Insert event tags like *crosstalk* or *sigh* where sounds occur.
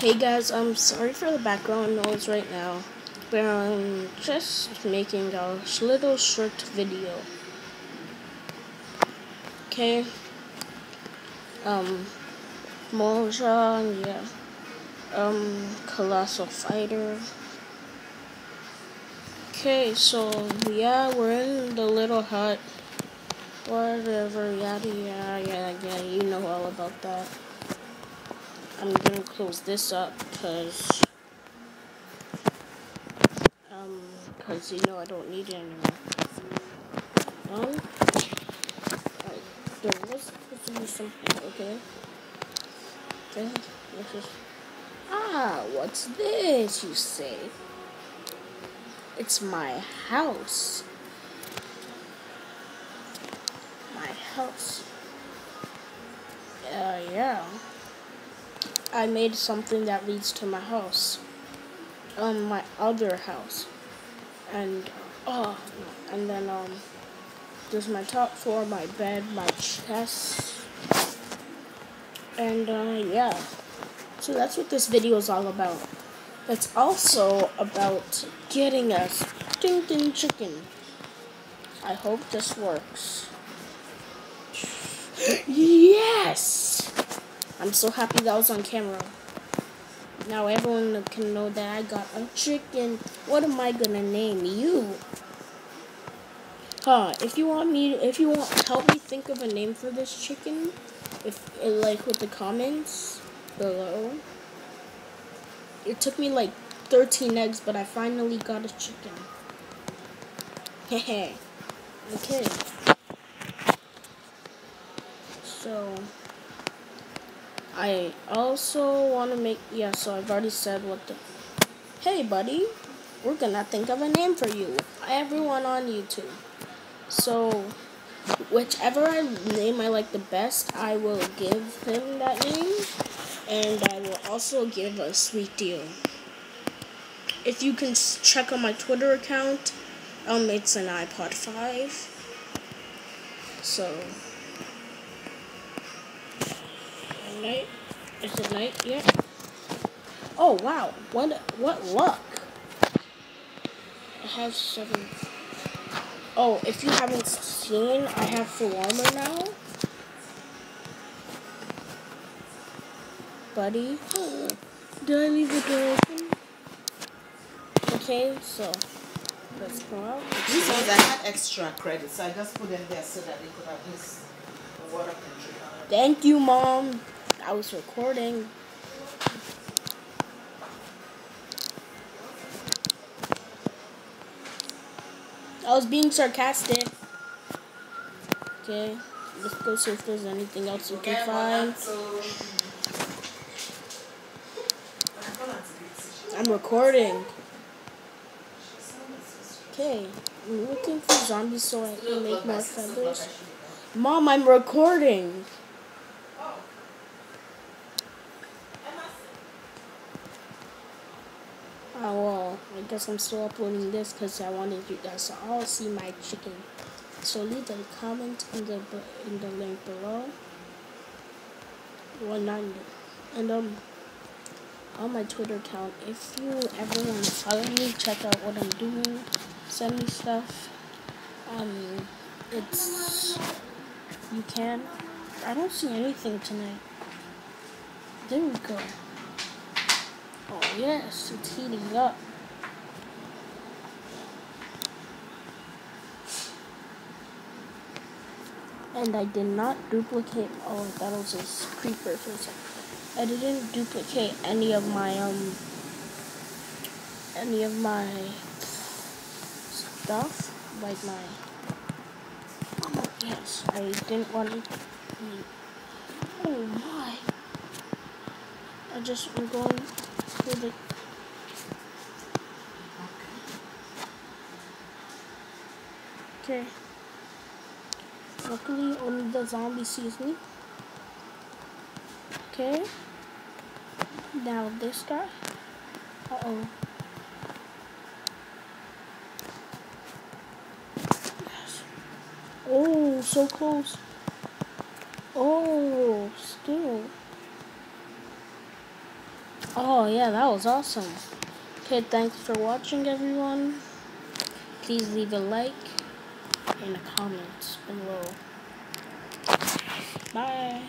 Hey guys, I'm sorry for the background noise right now, but I'm just making a little short video. Okay. Um, Moja, yeah. Um, Colossal Fighter. Okay, so yeah, we're in the little hut. Whatever, yada yada yada yada. You know all about that. I'm gonna close this up because um because you know I don't need it anymore. Um, right, there was supposed to be something, okay? Okay, ah, what's this? You say? It's my house. My house. Uh, yeah. I made something that leads to my house. Um, my other house. And, oh, and then, um, there's my top floor, my bed, my chest. And, uh, yeah. So that's what this video is all about. It's also about getting a stinking chicken. I hope this works. *gasps* Yes! I'm so happy that was on camera. Now everyone can know that I got a chicken. What am I gonna name you? Huh, if you want me, if you want, help me think of a name for this chicken. If, eh, like, with the comments below. It took me like 13 eggs, but I finally got a chicken. Hehe. okay. So, I also want to make, yeah, so I've already said what the, hey buddy, we're gonna think of a name for you. Everyone on YouTube. So, whichever I name I like the best, I will give him that name and I will also give a sweet deal. If you can check on my Twitter account, um, it's an iPod 5. So, night? Is it night yet? Oh wow! What what luck! I have seven. Oh, if you haven't seen, I have full armor now. buddy. Did I leave the door open? Okay, so let's go out. These ones I had extra credits, so I just put them there so that they could have this water country. Thank you, Mom. I was recording. I was being sarcastic. Okay, let's go see if there's anything else we can find. I'm recording. Okay, I'm looking for zombies so I can make more feathers. Mom, I'm recording. Oh well, I guess I'm still uploading this because I wanted you guys to all see my chicken. So leave a comment in the in the link below. 190. And um on my Twitter account. If you ever want to follow me, check out what I'm doing, send me stuff. Um, it's you can. I don't see anything tonight. There we go. Oh yes, it's heating up. And I did not duplicate. Oh, that was a creeper for a second. I didn't duplicate any of my um any of my stuff like my yes I didn't want to oh my I just am going okay luckily only the zombie sees me okay now this guy. Uh oh. Yes. Oh, so close. Oh, still. Oh yeah, that was awesome. Okay, thanks for watching everyone. Please leave a like and a comment below. Bye.